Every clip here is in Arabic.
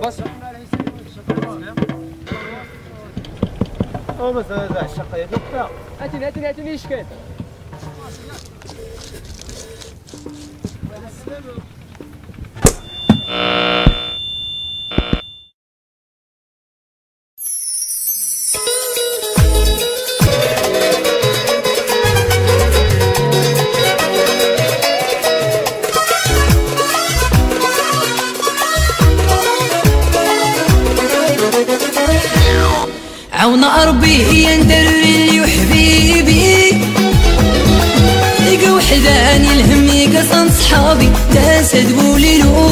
بس. أو بس هذا الشقة دكتور. اتني اتني أتني اشكال عون ربي عون ربي يندر لي وحبيبي يقا وحداني الهم يقصن صحابي تاسد وليلو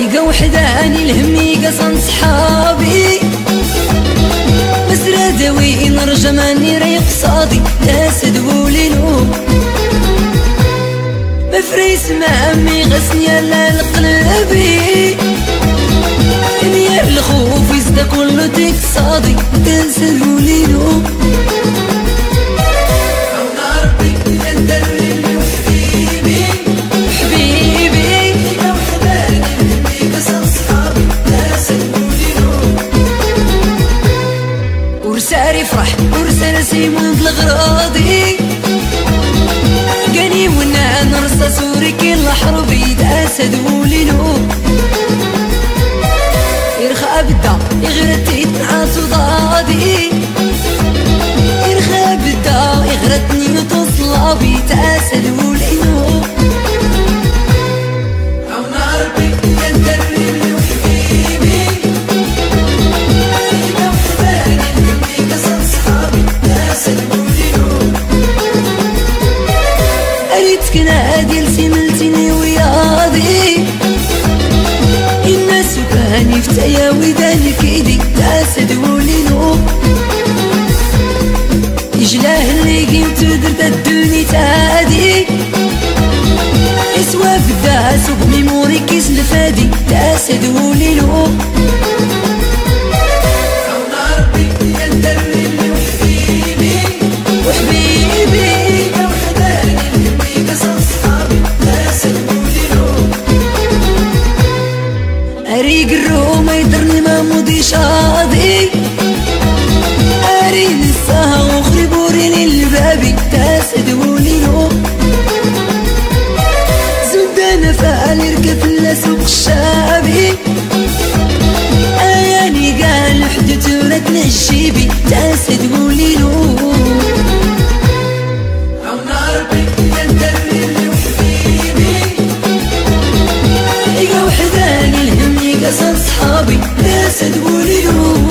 يقا وحداني الهم يقصن صحابي. ما أمي غسني على القلبي نير الخوف يزدا كله ديك صادي تاسد ولينو حبيبي يا وحداني قصص صحابي قاني ونا نرصى سوري كي الحربي اسد ولينو يرخى بدا يغرتي تنعاس وضادي كيس الفادي تاسد ولينو وحبيبي يا وحداني لسوق الشابي أياني قال حدث وركن الشيبي تاسد يقصد صحابي. تاسد ولينو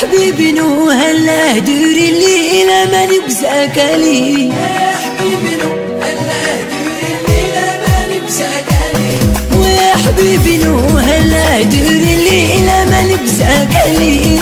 حبيبي نو هلا دوري الليلة ما نبزاك لي. يا حبيبي نو هلا دوري الليلة ما نبزاك لي. ويا حبيبي نو هلا دوري الليلة ما نبزاك لي.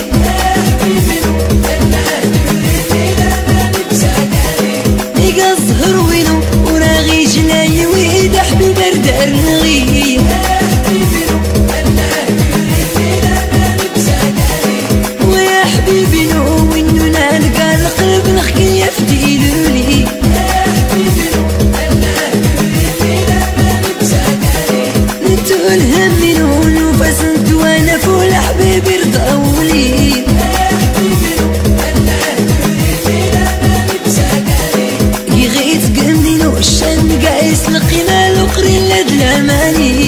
نتو الهم نو نفس انت وأنا فول حبيبي رضاولي يغيت قلبي نو الشن قايس القيمة القري لد الاماني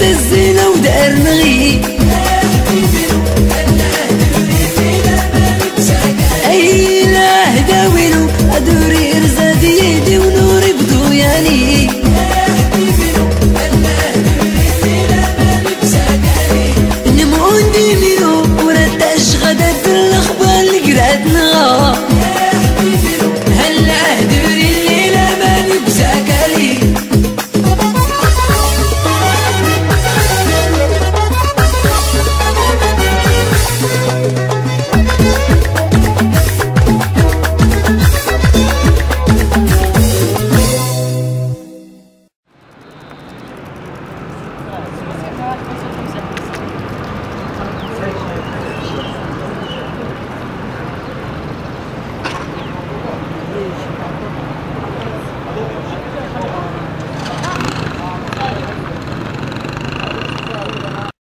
me